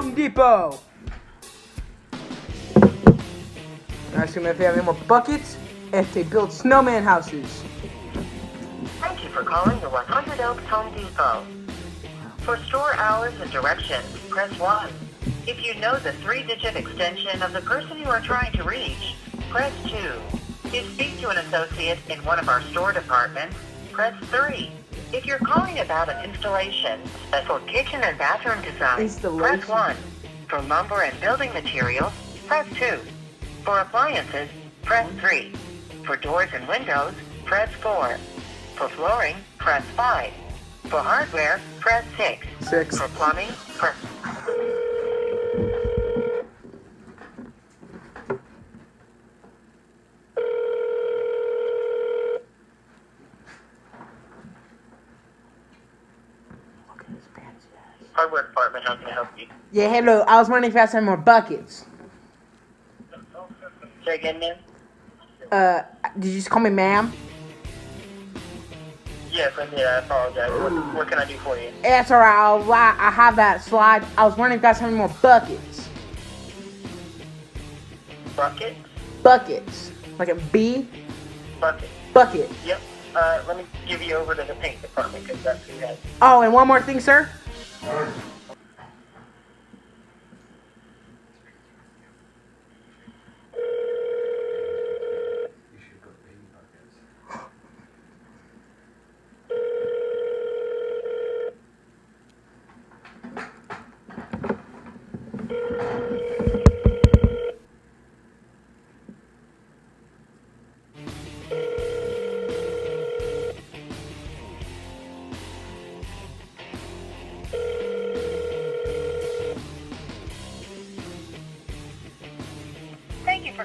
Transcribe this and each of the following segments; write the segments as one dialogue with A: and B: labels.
A: Home Depot. Ask them if they have any more buckets, if they build snowman houses.
B: Thank you for calling the 100 Oaks Home Depot. For store hours and directions, press 1. If you know the three-digit extension of the person you are trying to reach, press 2. To speak to an associate in one of our store departments, press 3. If you're calling about an installation, for kitchen and bathroom design, press 1. For lumber and building materials, press 2. For appliances, press 3. For doors and windows, press 4. For flooring, press 5. For hardware, press 6.
A: Six.
B: For plumbing, press... Hardware department, how can I help you?
A: Yeah, hello. I was wondering if you had some more buckets.
B: Say again, ma'am?
A: Uh, did you just call me ma'am?
B: Yes, I did. I apologize. What, what can I do for you?
A: That's alright. I'll, I I have that slide. I was wondering if you guys have any more buckets.
B: Bucket?
A: Buckets. Like a B?
B: Bucket.
A: Bucket.
B: Yep. Uh, let me give you over to the paint department because that's who has
A: Oh, and one more thing, sir.
C: Thank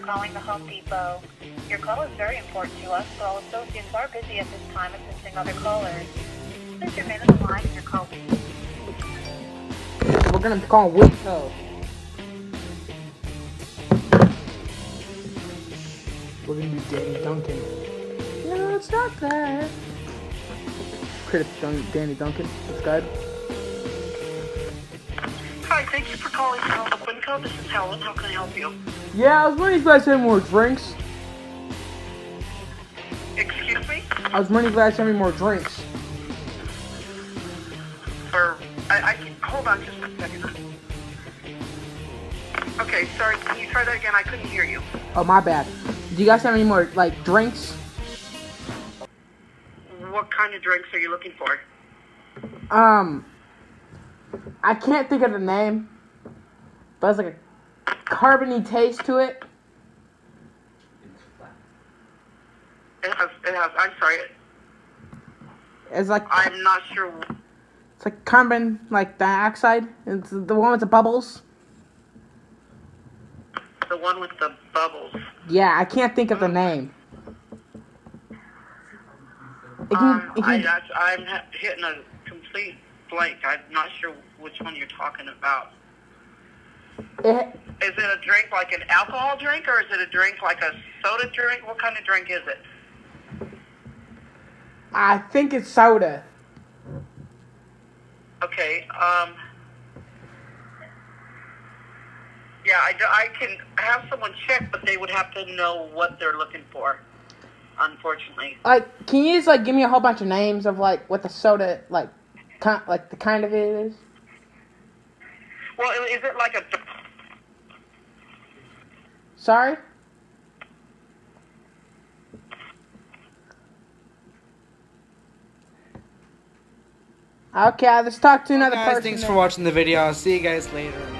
C: calling the Home Depot. Your call is very important to us, but all associates are busy at this time assisting other callers. Please remain on the line and your call will
A: We're gonna call Winco. We're gonna do Danny Duncan. No, it's not that. Critic Dun- Danny Duncan. That's good.
B: Hi, thank you for calling House Winco. This is Helen. How can I help you?
A: Yeah, I was wondering if you guys had more drinks.
B: Excuse me?
A: I was wondering if you guys had any more drinks.
B: Or I, I can hold on just a second. Okay, sorry. Can you try that again? I couldn't hear you.
A: Oh, my bad. Do you guys have any more, like, drinks?
B: What kind of drinks are you looking for?
A: Um, I can't think of the name, but it's like a carbony taste to it.
B: It has. It has. I'm sorry.
A: It's like
B: I'm not sure.
A: it's like carbon like dioxide. It's the one with the bubbles.
B: The one with the bubbles.
A: Yeah, I can't think of the name. It can,
B: Um,
A: it
B: I,
A: can,
B: that's, I'm hitting a complete blank. I'm not sure which one you're talking about.
A: it,
B: Is it a drink like an alcohol drink, or is it a drink like a soda drink? What kind of drink is it?
A: I think it's soda.
B: Okay. Um. Yeah, I, I can have someone check, but they would have to know what they're looking for. Unfortunately.
A: Like, can you just like give me a whole bunch of names of like what the soda like, kind like the kind of it is?
B: Well, is it like a?
A: Sorry. Okay, let's talk to another
D: guys,
A: person.
D: thanks
A: then.
D: for watching the video. I'll see you guys later.